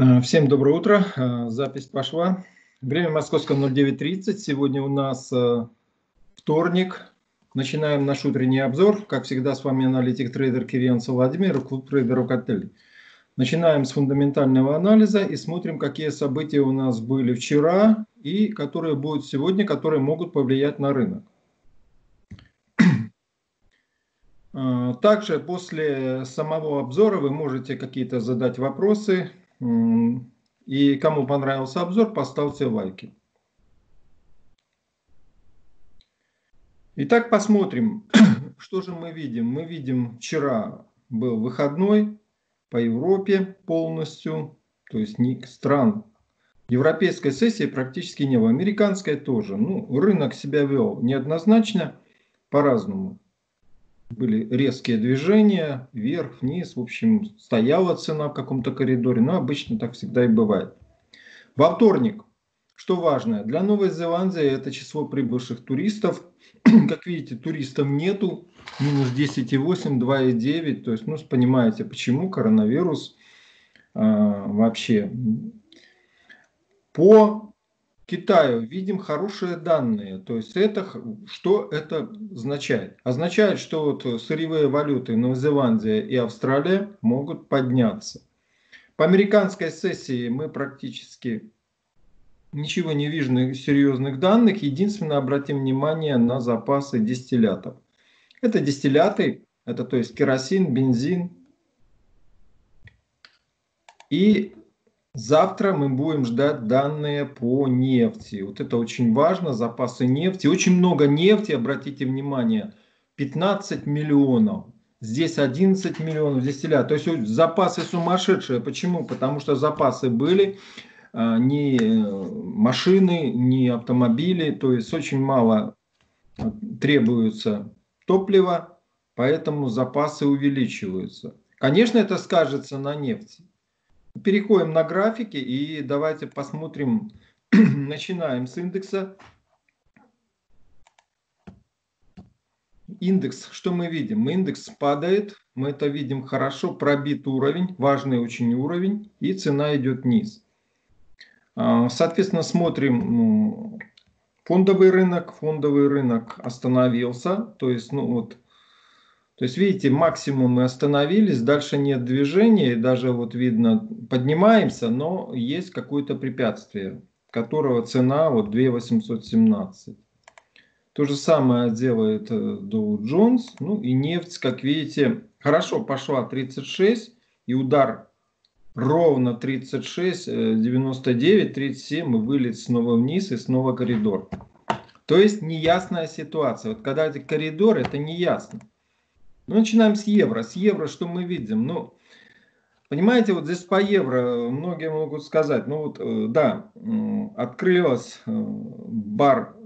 Э, всем доброе утро. Э, запись пошла. Время московское 09.30. Сегодня у нас э, вторник. Начинаем наш утренний обзор. Как всегда, с вами аналитик трейдер Кириенцев Владимир, клуб трейдеров отелей. Начинаем с фундаментального анализа и смотрим, какие события у нас были вчера и которые будут сегодня, которые могут повлиять на рынок. Также после самого обзора вы можете какие-то задать вопросы, и кому понравился обзор, поставьте лайки. Итак, посмотрим, что же мы видим. Мы видим, вчера был выходной по Европе полностью, то есть стран европейской сессии практически не было, американской тоже. Ну, рынок себя вел неоднозначно, по-разному были резкие движения, вверх, вниз, в общем, стояла цена в каком-то коридоре, но обычно так всегда и бывает. Во вторник, что важно, для Новой Зеландии это число прибывших туристов. Как видите, туристов нету, минус 10,8, 2,9, то есть, ну, понимаете, почему коронавирус а, вообще. По Китаю видим хорошие данные. То есть это, что это означает? Означает, что вот сырьевые валюты Новая Зеландия и Австралия могут подняться. По американской сессии мы практически ничего не видим серьезных данных. Единственное, обратим внимание на запасы дистиллятов. Это дистилляты, это то есть керосин, бензин. И Завтра мы будем ждать данные по нефти. Вот это очень важно, запасы нефти. Очень много нефти, обратите внимание, 15 миллионов. Здесь 11 миллионов дистилля. То есть запасы сумасшедшие. Почему? Потому что запасы были, а, ни э, машины, ни автомобили. То есть очень мало а, требуется топлива, поэтому запасы увеличиваются. Конечно, это скажется на нефти. Переходим на графики и давайте посмотрим. Начинаем с индекса. Индекс, что мы видим? Индекс падает, мы это видим хорошо, пробит уровень, важный очень уровень, и цена идет вниз. А, соответственно, смотрим ну, фондовый рынок. Фондовый рынок остановился, то есть, ну вот, то есть, видите, максимум мы остановились, дальше нет движения, и даже вот видно, поднимаемся, но есть какое-то препятствие, которого цена вот 2817. То же самое делает э, Dow Jones, ну и нефть, как видите, хорошо пошла 36, и удар ровно 36, 99, 37, и вылет снова вниз, и снова коридор. То есть неясная ситуация. Вот когда это коридор, это неясно. Ну, начинаем с евро. С евро что мы видим? Ну, понимаете, вот здесь по евро многие могут сказать, ну вот, э, да, открылась, э, бар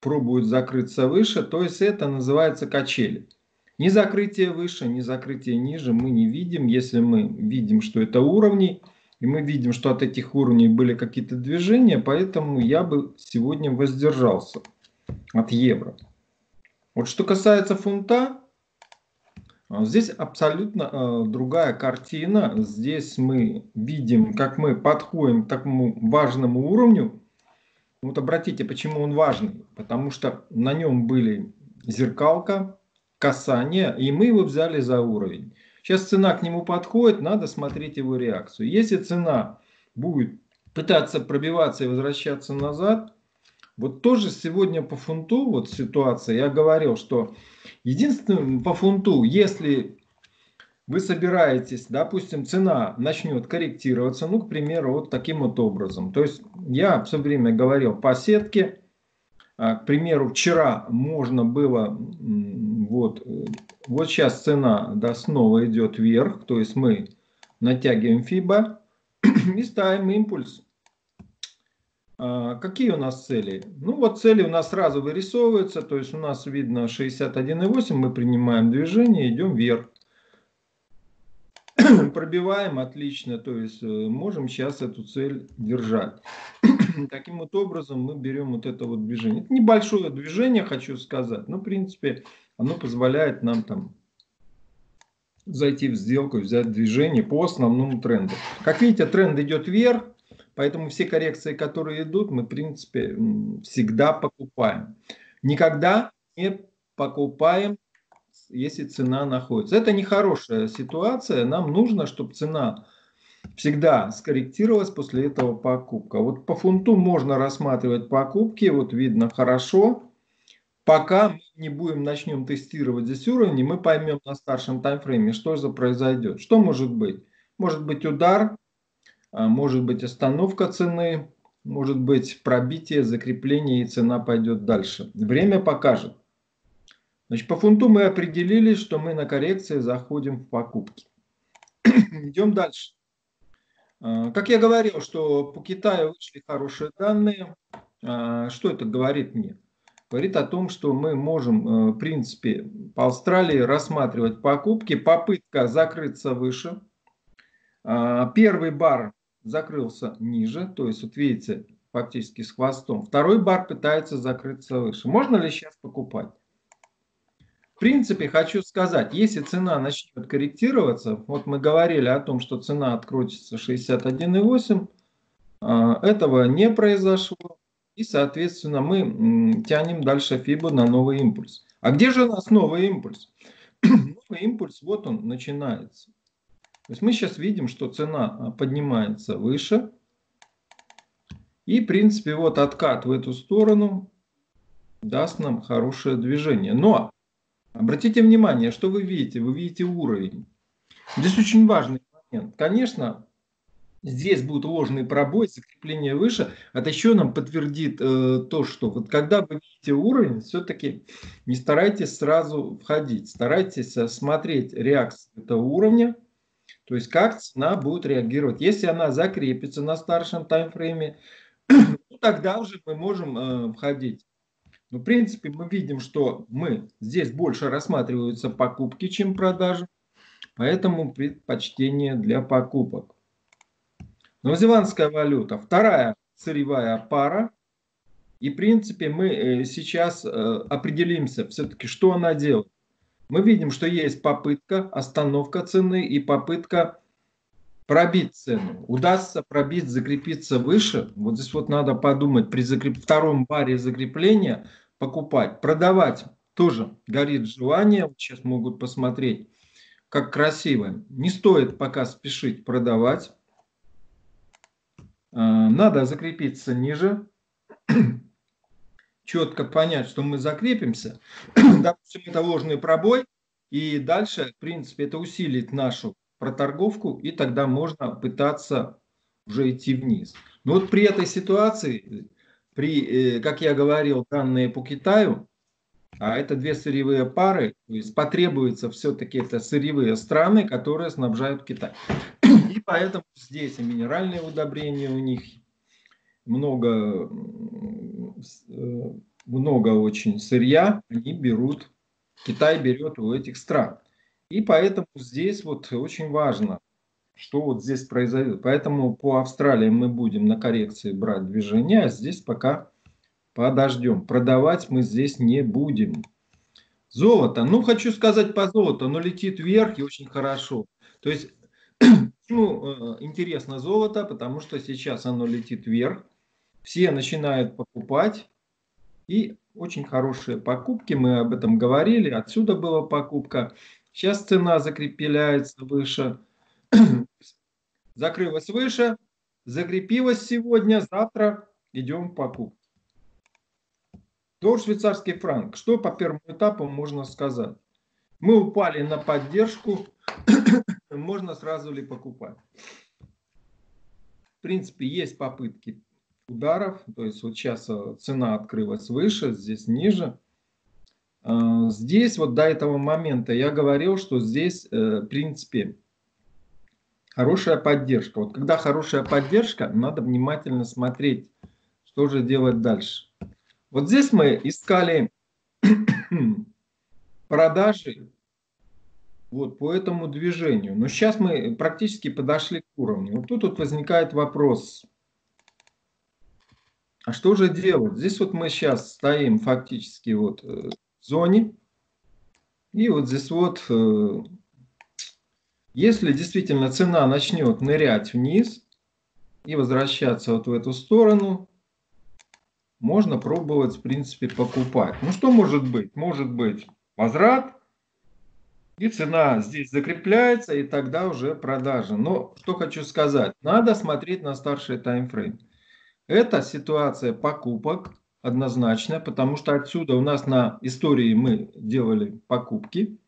пробует закрыться выше, то есть это называется качели. Ни закрытие выше, ни закрытие ниже мы не видим, если мы видим, что это уровни, и мы видим, что от этих уровней были какие-то движения, поэтому я бы сегодня воздержался от евро. Вот что касается фунта, здесь абсолютно э, другая картина. Здесь мы видим, как мы подходим к такому важному уровню. Вот обратите, почему он важный. Потому что на нем были зеркалка, касание, и мы его взяли за уровень. Сейчас цена к нему подходит, надо смотреть его реакцию. Если цена будет пытаться пробиваться и возвращаться назад, вот тоже сегодня по фунту, вот ситуация, я говорил, что единственное по фунту, если вы собираетесь, допустим, цена начнет корректироваться, ну, к примеру, вот таким вот образом. То есть я все время говорил по сетке, а, к примеру, вчера можно было, вот, вот сейчас цена да, снова идет вверх, то есть мы натягиваем FIBA и ставим импульс какие у нас цели? Ну вот цели у нас сразу вырисовываются, то есть у нас видно 61,8, мы принимаем движение, идем вверх. Пробиваем, отлично, то есть э, можем сейчас эту цель держать. Таким вот образом мы берем вот это вот движение. Это небольшое движение, хочу сказать, но в принципе оно позволяет нам там зайти в сделку, взять движение по основному тренду. Как видите, тренд идет вверх, поэтому все коррекции, которые идут, мы, в принципе, всегда покупаем. Никогда не покупаем, если цена находится. Это нехорошая ситуация. Нам нужно, чтобы цена всегда скорректировалась после этого покупка. Вот по фунту можно рассматривать покупки, вот видно хорошо. Пока мы не будем, начнем тестировать здесь уровни, мы поймем на старшем таймфрейме, что же произойдет. Что может быть? Может быть удар, может быть остановка цены, может быть пробитие, закрепление и цена пойдет дальше. Время покажет. Значит, по фунту мы определили, что мы на коррекции заходим в покупки. Идем дальше. А, как я говорил, что по Китаю вышли хорошие данные. А, что это говорит мне? говорит о том, что мы можем, в принципе, по Австралии рассматривать покупки. Попытка закрыться выше. А, первый бар закрылся ниже, то есть, вот видите, фактически с хвостом. Второй бар пытается закрыться выше. Можно ли сейчас покупать? В принципе, хочу сказать, если цена начнет корректироваться, вот мы говорили о том, что цена открутится 61,8, а, этого не произошло. И, соответственно, мы тянем дальше фибу на новый импульс. А где же у нас новый импульс? новый импульс, вот он начинается. То есть мы сейчас видим, что цена а, поднимается выше. И, в принципе, вот откат в эту сторону даст нам хорошее движение. Но обратите внимание, что вы видите? Вы видите уровень. Здесь очень важный момент. Конечно, здесь будет ложный пробой, закрепление выше, это еще нам подтвердит э, то, что вот когда вы видите уровень, все-таки не старайтесь сразу входить, старайтесь э, смотреть реакцию этого уровня, то есть как цена будет реагировать. Если она закрепится на старшем таймфрейме, ну, тогда уже мы можем э, входить. Но в принципе мы видим, что мы здесь больше рассматриваются покупки, чем продажи, поэтому предпочтение для покупок. Новозеландская валюта. Вторая сырьевая пара. И, в принципе, мы э, сейчас э, определимся все-таки, что она делает. Мы видим, что есть попытка, остановка цены и попытка пробить цену. Удастся пробить, закрепиться выше. Вот здесь вот надо подумать, при закреп... втором баре закрепления покупать. Продавать тоже горит желание. Сейчас могут посмотреть, как красиво. Не стоит пока спешить продавать. А, надо закрепиться ниже, четко понять, что мы закрепимся. Допустим, это ложный пробой, и дальше, в принципе, это усилит нашу проторговку, и тогда можно пытаться уже идти вниз. Но вот при этой ситуации, при, э, как я говорил, данные по Китаю, а это две сырьевые пары, то есть потребуется все-таки это сырьевые страны, которые снабжают Китай. И поэтому здесь и минеральные удобрения у них много, э, много очень сырья, они берут, Китай берет у этих стран. И поэтому здесь вот очень важно, что вот здесь произойдет. Поэтому по Австралии мы будем на коррекции брать движение, а здесь пока подождем. Продавать мы здесь не будем. Золото. Ну, хочу сказать по золоту, оно летит вверх и очень хорошо. То есть Почему э, интересно золото? Потому что сейчас оно летит вверх, все начинают покупать, и очень хорошие покупки, мы об этом говорили, отсюда была покупка. Сейчас цена закрепляется выше, закрылась выше, закрепилась сегодня, завтра идем в покупку. Доллар швейцарский франк. Что по первому этапу можно сказать? Мы упали на поддержку, можно сразу ли покупать. В принципе, есть попытки ударов, то есть вот сейчас э, цена открылась выше, здесь ниже. Э, здесь вот до этого момента я говорил, что здесь, э, в принципе, хорошая поддержка. Вот когда хорошая поддержка, надо внимательно смотреть, что же делать дальше. Вот здесь мы искали продажи вот по этому движению. Но сейчас мы практически подошли к уровню. Вот тут вот возникает вопрос. А что же делать? Здесь вот мы сейчас стоим фактически вот э, в зоне. И вот здесь вот э, Если действительно цена начнет нырять вниз и возвращаться вот в эту сторону, можно пробовать, в принципе, покупать. Ну, что может быть? Может быть возврат, и цена здесь закрепляется, и тогда уже продажа. Но что хочу сказать, надо смотреть на старший таймфрейм. Это ситуация покупок однозначно, потому что отсюда у нас на истории мы делали покупки,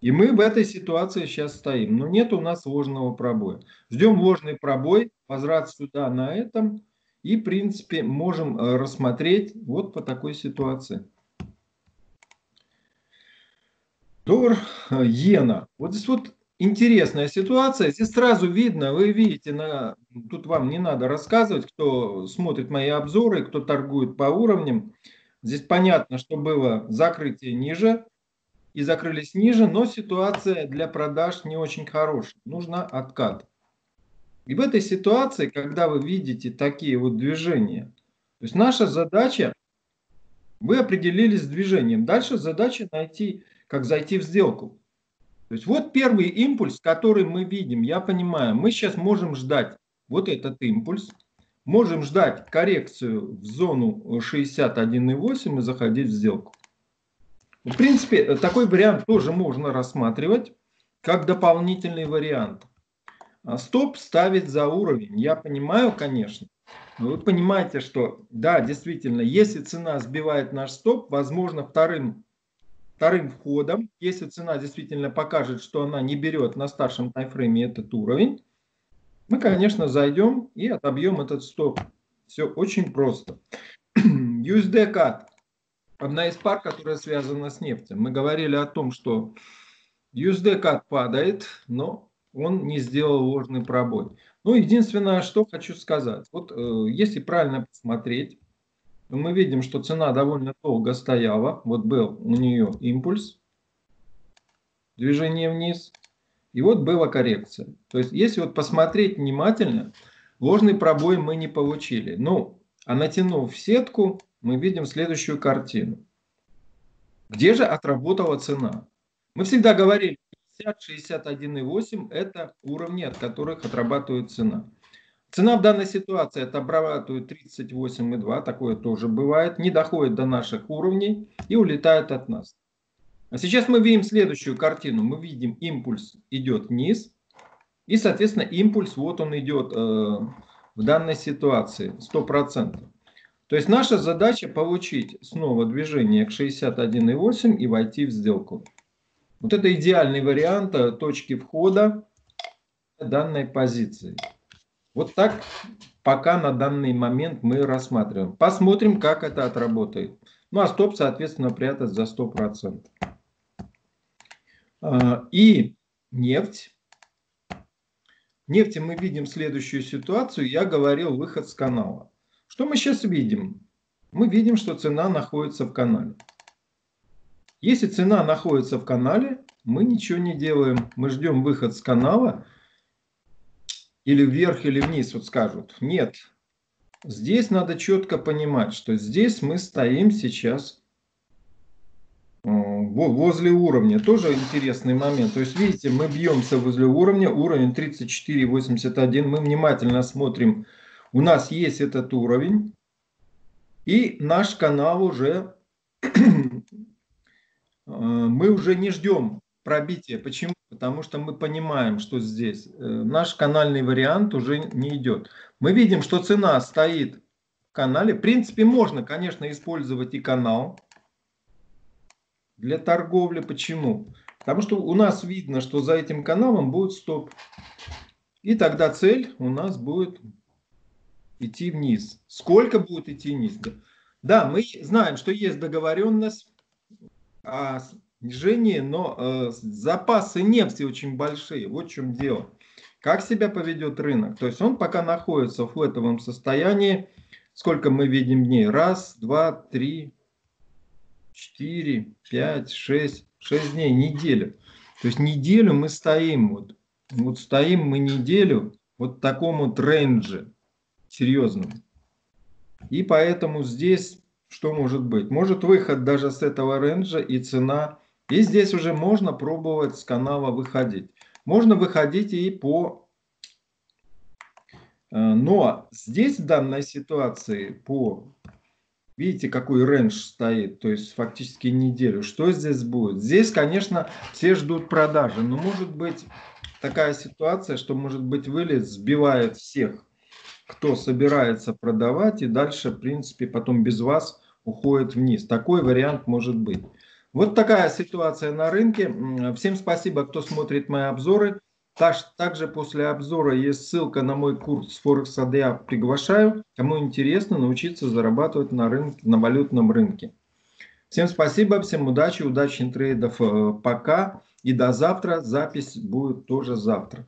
и мы в этой ситуации сейчас стоим. Но нет у нас ложного пробоя. Ждем ложный пробой, возврат сюда на этом, и в принципе можем э, рассмотреть вот по такой ситуации. Доллар э, иена. Вот здесь вот интересная ситуация. Здесь сразу видно, вы видите, на, тут вам не надо рассказывать, кто смотрит мои обзоры, кто торгует по уровням. Здесь понятно, что было закрытие ниже и закрылись ниже, но ситуация для продаж не очень хорошая. Нужно откат. И в этой ситуации, когда вы видите такие вот движения, то есть наша задача, вы определились с движением. Дальше задача найти как зайти в сделку. То есть вот первый импульс, который мы видим, я понимаю, мы сейчас можем ждать вот этот импульс, можем ждать коррекцию в зону 61,8 и заходить в сделку. В принципе, такой вариант тоже можно рассматривать как дополнительный вариант. А стоп ставить за уровень. Я понимаю, конечно. Но вы понимаете, что да, действительно, если цена сбивает наш стоп, возможно, вторым вторым входом, если цена действительно покажет, что она не берет на старшем таймфрейме этот уровень, мы, конечно, зайдем и отобьем этот стоп. Все очень просто. USD CAD. Одна из пар, которая связана с нефтью. Мы говорили о том, что USD CAD падает, но он не сделал ложный пробой. Ну, единственное, что хочу сказать. Вот э, если правильно посмотреть, мы видим, что цена довольно долго стояла. Вот был у нее импульс, движение вниз. И вот была коррекция. То есть, если вот посмотреть внимательно, ложный пробой мы не получили. Ну, а натянув сетку, мы видим следующую картину. Где же отработала цена? Мы всегда говорили, 50, 61,8 это уровни, от которых отрабатывает цена. Цена в данной ситуации это обрабатывает 38,2, такое тоже бывает, не доходит до наших уровней и улетает от нас. А сейчас мы видим следующую картину. Мы видим импульс идет вниз. И, соответственно, импульс вот он идет э, в данной ситуации 100%. То есть наша задача получить снова движение к 61,8 и войти в сделку. Вот это идеальный вариант э, точки входа данной позиции. Вот так пока на данный момент мы рассматриваем. Посмотрим, как это отработает. Ну а стоп, соответственно, прятать за 100%. А, и нефть. Нефти мы видим следующую ситуацию. Я говорил выход с канала. Что мы сейчас видим? Мы видим, что цена находится в канале. Если цена находится в канале, мы ничего не делаем. Мы ждем выход с канала или вверх, или вниз, вот скажут. Нет. Здесь надо четко понимать, что здесь мы стоим сейчас э, возле уровня. Тоже интересный момент. То есть, видите, мы бьемся возле уровня, уровень 34,81. Мы внимательно смотрим. У нас есть этот уровень. И наш канал уже, э, мы уже не ждем пробития. Почему? Потому что мы понимаем, что здесь э, наш канальный вариант уже не идет. Мы видим, что цена стоит в канале. В принципе, можно, конечно, использовать и канал для торговли. Почему? Потому что у нас видно, что за этим каналом будет стоп. И тогда цель у нас будет идти вниз. Сколько будет идти вниз? Да, мы знаем, что есть договоренность о снижении, но э, запасы нефти очень большие. Вот в чем дело. Как себя поведет рынок? То есть он пока находится в флетовом состоянии. Сколько мы видим дней? Раз, два, три, четыре, пять, шесть. Шесть дней, неделю. То есть неделю мы стоим. Вот, вот стоим мы неделю вот в таком вот рейнже серьезном. И поэтому здесь что может быть? Может выход даже с этого рейнджа и цена и здесь уже можно пробовать с канала выходить. Можно выходить и по... Э, но здесь в данной ситуации по... Видите, какой рейндж стоит, то есть фактически неделю. Что здесь будет? Здесь, конечно, все ждут продажи, но может быть такая ситуация, что может быть вылет сбивает всех, кто собирается продавать, и дальше, в принципе, потом без вас уходит вниз. Такой вариант может быть. Вот такая ситуация на рынке. Всем спасибо, кто смотрит мои обзоры. Также после обзора есть ссылка на мой курс Forex ADA. Приглашаю, кому интересно научиться зарабатывать на, рынке, на валютном рынке. Всем спасибо, всем удачи, удачи трейдов. Э, пока и до завтра. Запись будет тоже завтра.